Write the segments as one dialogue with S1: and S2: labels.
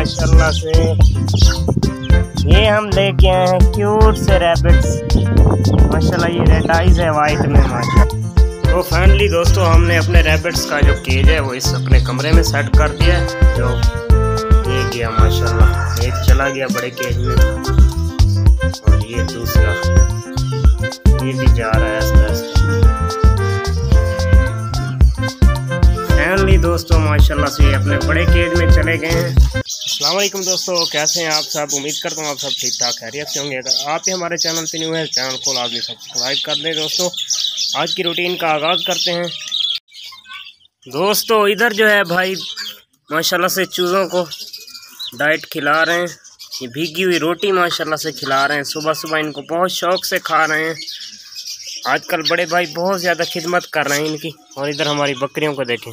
S1: माशाल्लाह से। ये हम लेके आए हैं क्यूट से रैबिट्स माशाल्लाह, ये रेड आइज़ है वाइट में, माशाल्लाह। तो फाइनली दोस्तों, हमने अपने रैबिट्स का जो केज है, वो इस अपने कमरे में सेट कर दिया है। जो ये गया, माशाल्लाह। एक चला गया बड़े केज में। और ये दूसरा। ये भी जा रहा है आस्ते आस्ते फाइनली दोस्तों, माशाल्लाह से अपने बड़े केज में चले गए हैं। अल्लाम दोस्तों, कैसे हैं आप सब? उम्मीद करता हूँ आप सब ठीक ठाक खैरियत से होंगे। अगर आप ही हमारे चैनल पर न्यू है, चैनल को लाजमी सब्सक्राइब कर दें दोस्तों। आज की रूटीन का आगाज़ करते हैं। दोस्तों, इधर जो है भाई, माशाल्लाह से चूज़ों को डाइट खिला रहे हैं। ये भीगी हुई रोटी माशाल्लाह से खिला रहे हैं। सुबह सुबह इनको बहुत शौक से खा रहे हैं। आजकल बड़े भाई बहुत ज़्यादा खिदमत कर रहे हैं इनकी। और इधर हमारी बकरियों को देखें।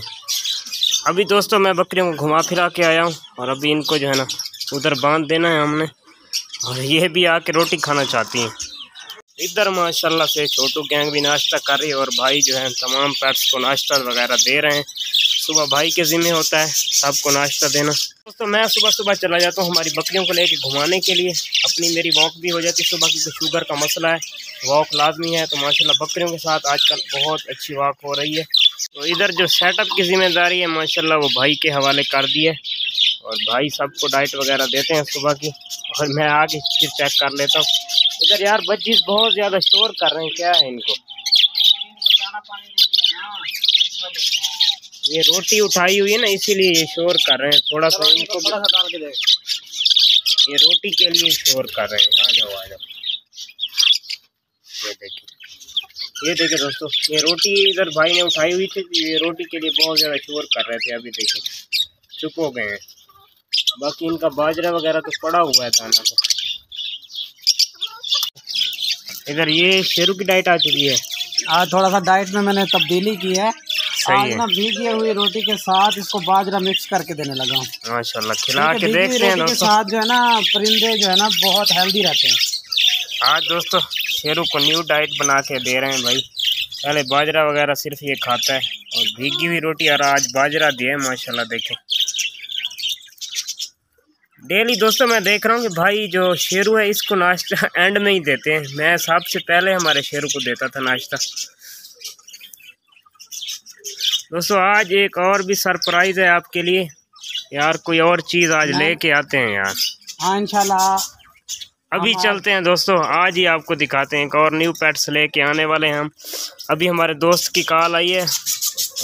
S1: अभी दोस्तों मैं बकरियों को घुमा फिरा के आया हूँ और अभी इनको जो है ना उधर बाँध देना है हमने। और ये भी आके रोटी खाना चाहती हैं। इधर माशाल्लाह से छोटू गैंग भी नाश्ता कर रही है और भाई जो है तमाम पेट्स को नाश्ता वगैरह दे रहे हैं। सुबह भाई के ज़िम्मे होता है, सबको नाश्ता देना। दोस्तों मैं सुबह सुबह चला जाता हूँ हमारी बकरियों को लेके घुमाने के लिए। अपनी मेरी वॉक भी हो जाती है, सुबह क्योंकि शुगर का मसला है, वॉक लाजमी है तो माशाल्लाह बकरियों के साथ आजकल बहुत अच्छी वॉक हो रही है। तो इधर जो सेटअप की ज़िम्मेदारी है माशाल्लाह वो भाई के हवाले कर दी है। और भाई सबको डाइट वगैरह देते हैं सुबह की। और मैं आके फिर चेक कर लेता हूँ। इधर यार बच्ची बहुत ज़्यादा शोर कर रहे हैं क्या है इनको? ये रोटी उठाई हुई है ना इसीलिए ये शोर कर रहे हैं। थोड़ा सा इनको थोड़ा सा डाल के ये रोटी के लिए शोर कर रहे हैं। आ जाओ आ जाओ। ये देखिए। ये देखिए दोस्तों ये रोटी इधर भाई ने उठाई हुई थी ये रोटी के लिए बहुत ज़्यादा शोर कर रहे थे अभी देखिए। चुप हो गए हैं। बाकी इनका बाजरा वगैरह तो पड़ा हुआ है दाना तो। इधर ये शेरू की डाइट आ चुकी है।
S2: आज थोड़ा सा डाइट में मैंने तब्दीली की है। आज ना भीगी हुई रोटी के साथ इसको बाजरा मिक्स करके देने लगा
S3: माशाल्लाह खिला के देखते हैं
S2: के साथ जो है ना परिंदे जो है ना बहुत हेल्दी रहते हैं।
S3: आज दोस्तों शेरू को न्यू डाइट बना के दे रहे हैं भाई। पहले बाजरा वगैरह सिर्फ़ ये खाता है और भीगी हुई रोटी और आज बाजरा दिया है माशाल्लाह देखें। डेली दोस्तों मैं देख रहा हूँ कि भाई जो शेरू है इसको नाश्ता एंड में ही देते हैं। मैं सबसे पहले हमारे शेरू को देता था नाश्ता। दोस्तों आज एक और भी सरप्राइज़ है आपके लिए। यार कोई और चीज़ आज लेके आते हैं यार।
S2: हाँ इंशाल्लाह।
S3: अभी चलते हैं दोस्तों आज ही आपको दिखाते हैं एक और न्यू पेट्स लेके आने वाले हैं हम। अभी हमारे दोस्त की कॉल आई है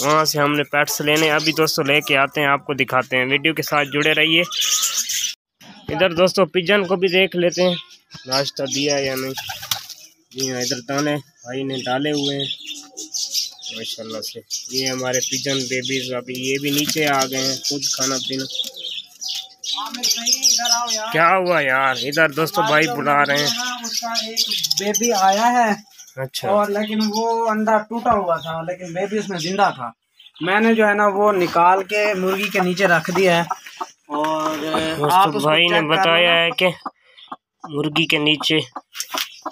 S3: वहाँ से हमने पैट्स लेने अभी दोस्तों लेके आते हैं आपको दिखाते हैं। वीडियो के साथ जुड़े रहिए। इधर दोस्तों पिजन को भी देख लेते हैं। नाश्ता दिया या नहीं जी हाँ इधर दाने भाई ने डाले हुए हैं। माशाल्लाह से। ये हमारे पिजन बेबीज अभी ये भी नीचे आ गए हैं खुद खाना पीना। क्या हुआ यार? इधर दोस्तों भाई बुला रहे हैं।
S2: उसका एक बेबी आया है
S3: अच्छा।
S2: और लेकिन वो अंडा टूटा हुआ था लेकिन बेबी उसमें ज़िंदा था। मैंने जो है ना वो निकाल के मुर्गी के नीचे रख दिया है और
S3: आप भाई ने बताया है कि मुर्गी के नीचे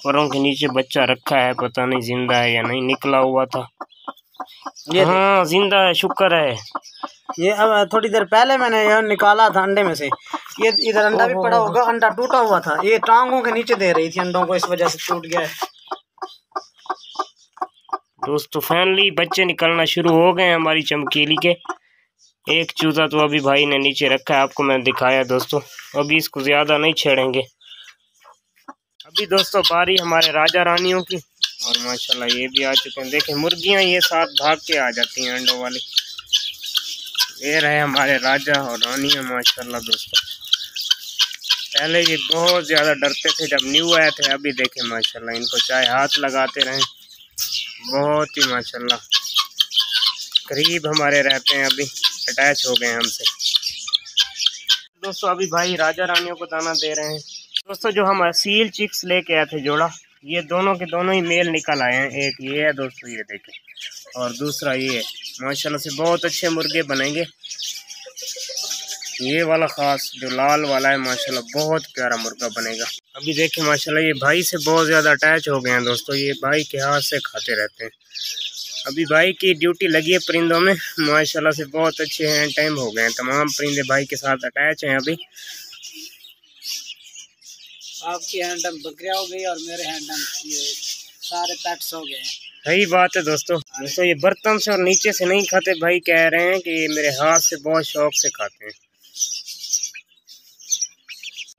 S3: परों के नीचे बच्चा रखा है पता नहीं ज़िंदा है या नहीं निकला हुआ था। ये हाँ ज़िंदा है शुक्र है।
S2: ये अब थोड़ी देर पहले मैंने यह निकाला था अंडे में से। ये इधर अंडा भी पड़ा होगा अंडा टूटा हुआ था। ये टांगों के नीचे दे रही थी अंडों को इस वजह से टूट गया है।
S3: दोस्तों फैनली बच्चे निकलना शुरू हो गए हैं हमारी चमकीली के। एक चूजा तो अभी भाई ने नीचे रखा है आपको मैंने दिखाया दोस्तों। अभी इसको ज़्यादा नहीं छेड़ेंगे। अभी दोस्तों बारी हमारे राजा रानियों की। और माशाल्लाह ये भी आ चुके हैं। देखें मुर्गियाँ ये साथ भाग के आ जाती हैं अंडों वाली। ये रहे हमारे राजा और रानियाँ माशाल्लाह दोस्तों। पहले ये बहुत ज़्यादा डरते थे, जब न्यू आए थे, अभी देखें माशाल्लाह इनको चाहे हाथ लगाते रहें। बहुत ही माशाल्लाह। करीब हमारे रहते हैं अभी, अटैच हो गए हमसे। दोस्तों, अभी भाई राजा रानियों को दाना दे रहे हैं। दोस्तों, जो हम सील चिक्स लेके आए थे जोड़ा ये दोनों के दोनों ही मेल निकल आए हैं। एक ये है, दोस्तों, ये देखें। और दूसरा ये है। माशाल्लाह से बहुत अच्छे मुर्गे बनेंगे। ये वाला ख़ास, जो लाल वाला है, माशाल्लाह, बहुत प्यारा मुर्गा बनेगा। अभी देखें, माशाल्लाह, ये भाई से बहुत ज़्यादा अटैच हो गए हैं, दोस्तों। ये भाई के हाथ से खाते रहते हैं। अभी भाई की ड्यूटी लगी है परिंदों में। माशाल्लाह से बहुत अच्छे हैं, टाइम हो गए हैं। तमाम परिंदे भाई के साथ अटैच हैं अभी।
S2: आपकी हैंडम बकरिया हो गई और मेरे हैंडम ये सारे पेट्स हो गए
S3: सही बात है दोस्तों। दोस्तों ये बर्तन से और नीचे से नहीं खाते भाई कह रहे हैं कि ये मेरे हाथ से बहुत शौक से खाते हैं।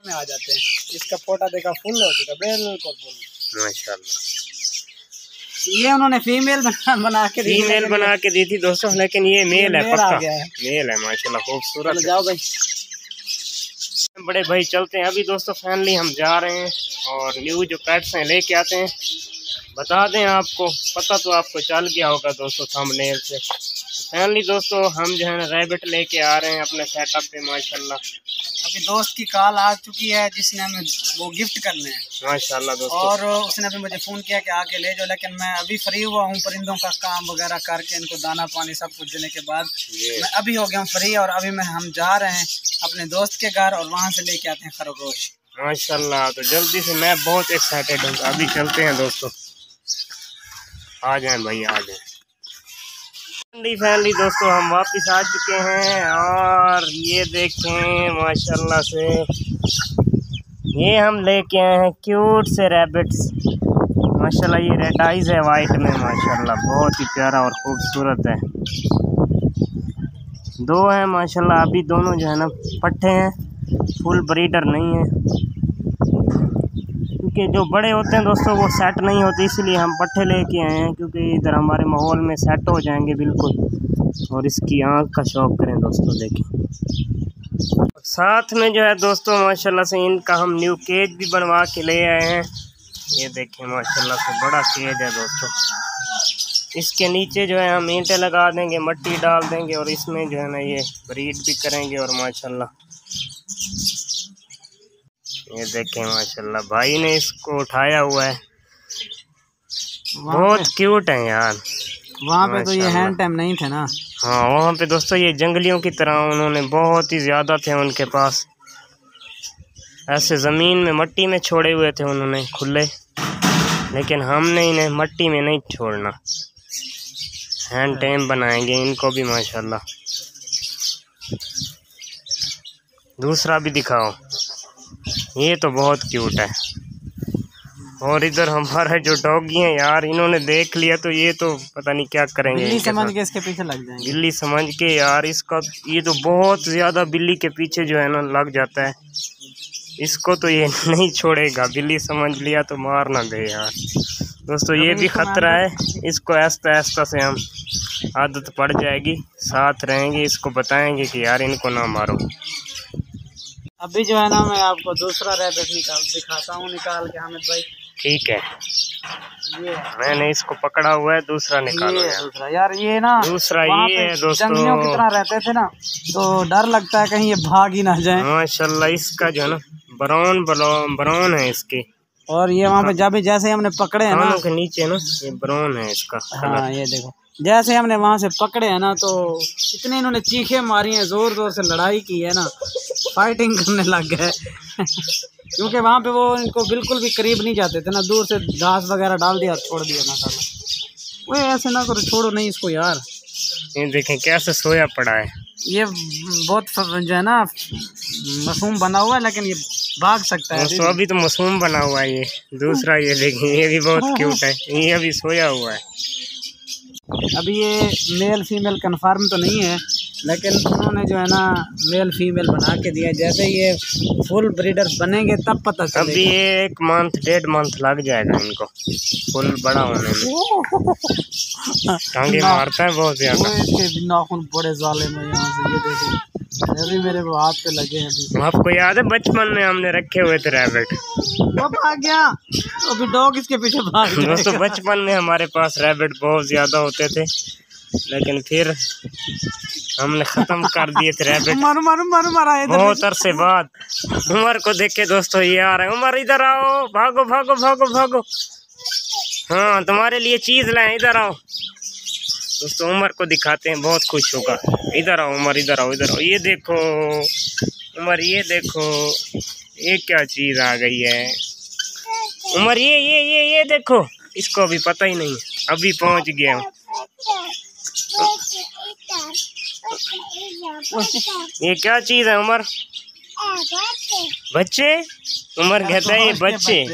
S2: में आ जाते हैं। इसका फोटा देखा फुल हो चुका बिल्कुल फुल।
S3: माशाल्लाह।
S2: ये उन्होंने फीमेल बना, बना के दी
S3: फीमेल बना के दी थी दोस्तों लेकिन ये मेल है पक्का।
S2: है।
S3: मेल है माशाल्लाह खूबसूरत
S2: जाओ भाई।
S3: बड़े भाई चलते हैं। अभी दोस्तों फैनली हम जा रहे हैं और न्यू जो पैट्स हैं, लेके आते हैं। बता दें आपको, पता तो आपको चल गया होगा दोस्तों थंबनेल से। फैनली दोस्तों, हम जो है ना रैबिट लेके आ रहे हैं अपने सेटअप पे, माशाल्लाह।
S2: अभी दोस्त की कॉल आ चुकी है जिसने हमें वो गिफ्ट करने हैं।
S3: माशाल्लाह दोस्तों।
S2: और उसने अभी मुझे फ़ोन किया कि आके ले जाओ लेकिन मैं अभी फ्री हुआ हूँ परिंदों का काम वगैरह करके इनको दाना पानी सब कुछ देने के बाद मैं अभी हो गया हूँ फ्री और अभी मैं हम जा रहे हैं अपने दोस्त के घर और वहाँ से लेके आते हैं खरगोश।
S3: माशाल्लाह तो जल्दी से मैं बहुत एक्साइटेड हूँ। अभी चलते हैं दोस्तों। आ जाए भाई आ जाएँ। फैमिली फैमिली दोस्तों, हम वापस आ चुके हैं और ये देखें, माशाल्लाह से। ये हम लेके आए हैं क्यूट से रैबिट्स माशाल्लाह, ये रेड आइज़ है वाइट में, माशाल्लाह, बहुत ही प्यारा और खूबसूरत है। दो हैं, माशाल्लाह, अभी दोनों जो है ना पट्टे हैं फुल ब्रीडर नहीं है। क्योंकि जो बड़े होते हैं दोस्तों, वो सेट नहीं होते, इसलिए हम पट्टे लेके आए हैं, क्योंकि इधर हमारे माहौल में सेट हो जाएँगे बिल्कुल। और इसकी आँख का शौक करें दोस्तों, देखें। साथ में जो है दोस्तों, माशाल्लाह से इनका हम न्यू केज भी बनवा के ले आए हैं। ये देखें, माशाल्लाह से बड़ा केज है दोस्तों। इसके नीचे जो है हम ईंटें लगा देंगे, मट्टी डाल देंगे, और इसमें जो है ना ये ब्रीड भी करेंगे, और माशाल्लाह। ये देखें माशाल्लाह भाई ने इसको उठाया हुआ है। बहुत क्यूट है यार।
S2: वहाँ पे तो ये हैंड टाइम नहीं थे ना?
S3: हाँ वहाँ पे दोस्तों ये जंगलियों की तरह उन्होंने बहुत ही ज़्यादा थे उनके पास। ऐसे ज़मीन में मट्टी में छोड़े हुए थे उन्होंने खुले। लेकिन हमने इन्हें मट्टी में नहीं छोड़ना। हैंड टाइम बनाएँगे इनको भी माशाल्लाह। दूसरा भी दिखाओ। ये तो बहुत क्यूट है। और इधर हमारा जो डॉगी है यार इन्होंने देख लिया तो ये तो पता नहीं क्या करेंगे
S2: बिल्ली समझ के इसके पीछे लग जाएँगे।
S3: बिल्ली समझ के यार इसका ये तो बहुत ज़्यादा बिल्ली के पीछे जो है ना लग जाता है। इसको तो ये नहीं छोड़ेगा बिल्ली समझ लिया तो मार ना दे यार। दोस्तों ये भी खतरा है इसको ऐसा ऐसा से हम आदत पड़ जाएगी साथ रहेंगे इसको बताएँगे कि यार इनको ना मारो।
S2: अभी जो है ना मैं आपको दूसरा रैबिट निकाल दिखाता हूँ निकाल के हामिद भाई।
S3: ठीक है।
S2: ये
S3: मैंने इसको पकड़ा हुआ है दूसरा निकालो
S2: ये
S3: यार
S2: दूसरा। यार ये ना
S3: दूसरा ये
S2: पे
S3: है दोस्तों।
S2: जंगलियों की तरह रहते थे ना तो डर लगता है कहीं ये भाग ही ना जाए।
S3: माशाल्लाह इसका जो है ना ब्राउन ब्राउन है इसकी।
S2: और ये वहाँ पे जब जैसे हमने पकड़े हैं ना।
S3: के नीचे ना ये ब्राउन है इसका
S2: हाँ ये देखो। जैसे हमने वहाँ से पकड़े हैं ना तो इतने इन्होंने चीखे मारी हैं ज़ोर ज़ोर से लड़ाई की है ना फाइटिंग करने लग गए। क्योंकि वहाँ पे वो इनको बिल्कुल भी करीब नहीं जाते थे ना दूर से घास वगैरह डाल दिया छोड़ दिया माशाल्लाह वो ऐसे ना करो छोड़ो नहीं इसको यार।
S3: ये देखें कैसे सोया पड़ा है।
S2: ये बहुत जो है ना मासूम बना हुआ है लेकिन ये भाग सकता है
S3: अभी तो मासूम बना हुआ है ये। दूसरा ये देखें ये भी बहुत क्यूट है ये अभी सोया हुआ है।
S2: अभी ये मेल फीमेल कंफर्म तो नहीं है लेकिन उन्होंने जो है ना मेल फीमेल बना के दिया। जैसे ये फुल ब्रीडर बनेंगे तब पता चलेगा।
S3: अभी ये एक मंथ डेढ़ मंथ लग जाएगा इनको। फुल बड़ा होने में। टांगे मारता है बहुत ज़्यादा।
S2: नाखून बड़े जाले में यहाँ से ये देखो। ये भी मेरे वो हाथ पे लगे हैं अभी।
S3: आपको याद है बचपन में हमने रखे हुए थे रैबिट।
S2: वो भाग गया। अभी डॉग इसके पीछे भाग
S3: दोस्तों बचपन में हमारे पास रैबिट बहुत ज़्यादा होते थे लेकिन फिर हमने ख़त्म कर दिए थे रैबिट।
S2: मारो मारो मारो मारा इधर।
S3: बहुत अरसे बाद। उमर को देख के दोस्तों ये आ रहे उमर इधर आओ। भागो भागो भागो भागो। हाँ तुम्हारे लिए चीज़ लाए इधर आओ। दोस्तों उमर को दिखाते हैं बहुत खुश होगा। इधर आओ उमर इधर आओ इधर आओ। ये देखो उमर ये देखो ये क्या चीज़ आ गई है? उमर ये ये ये ये देखो इसको अभी पता ही नहीं अभी पहुँच गया हूँ। ये क्या चीज़ है उमर? बच्चे? उमर कहता है ये बच्चे।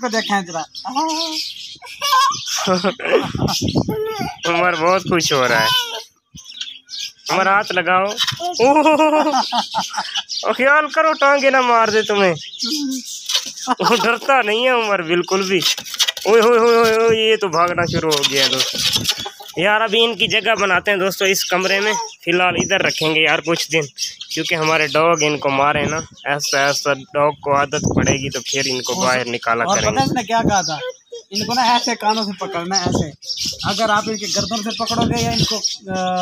S2: को देखें जरा।
S3: उमर बहुत खुश हो रहा है। उमर हाथ लगाओ। ओ ख्याल करो टांगे ना मार दे तुम्हें। वो डरता नहीं है उमर बिल्कुल भी। ओए हो ये तो भागना शुरू हो गया दोस्त। यार अभी इनकी जगह बनाते हैं दोस्तों इस कमरे में। फ़िलहाल इधर रखेंगे यार कुछ दिन क्योंकि हमारे डॉग इनको मारे ना। ऐसा ऐसा डॉग को आदत पड़ेगी तो फिर इनको बाहर निकाला करेंगे।
S2: क्या कहा था? इनको ना ऐसे कानों से पकड़ना है ऐसे। अगर आप इनके गर्दन से पकड़ोगे या इनको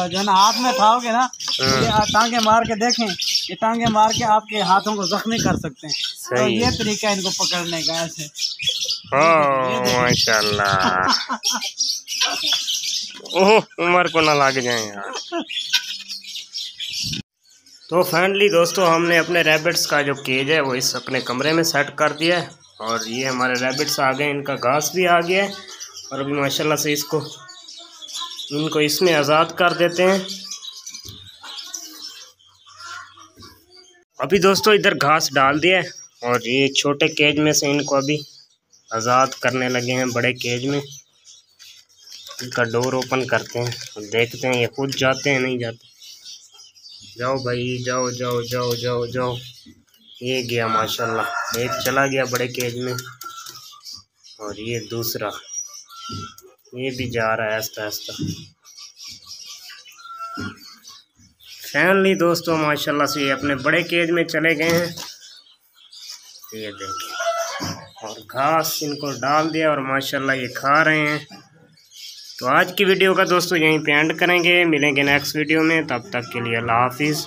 S2: जो है ना हाथ में उठाओगे ना तो ये टांगे मार के देखें ये टांगे मार के आपके हाथों को जख्मी कर सकते हैं। तो ये तरीका है इनको पकड़ने का ऐसे।
S3: माशाल्लाह। ओह उम्र को ना लग जाए यार। तो फाइनली दोस्तों हमने अपने रैबिट्स का जो केज है वो इस अपने कमरे में सेट कर दिया है। और ये हमारे रैबिट्स आ गए, इनका घास भी आ गया है और अभी माशाल्लाह से इसको, इनको इसमें आज़ाद कर देते हैं। अभी दोस्तों इधर घास डाल दिया है और ये छोटे केज में से इनको अभी आज़ाद करने लगे हैं, बड़े केज में। इनका डोर ओपन करते हैं और देखते हैं ये खुद जाते हैं, नहीं जाते। जाओ भाई, जाओ जाओ जाओ जाओ जाओ। ये गया, माशाल्लाह। एक चला गया बड़े केज में। और ये दूसरा। ये भी जा रहा है, आस्ता आस्ता। फैमिली दोस्तों, माशाल्लाह से ये अपने बड़े केज में चले गए हैं। ये देखें। और घास इनको डाल दिया और माशाल्लाह ये खा रहे हैं। तो आज की वीडियो का दोस्तों यहीं पे एंड करेंगे। मिलेंगे नेक्स्ट वीडियो में। तब तक के लिए अल्लाह हाफिज़।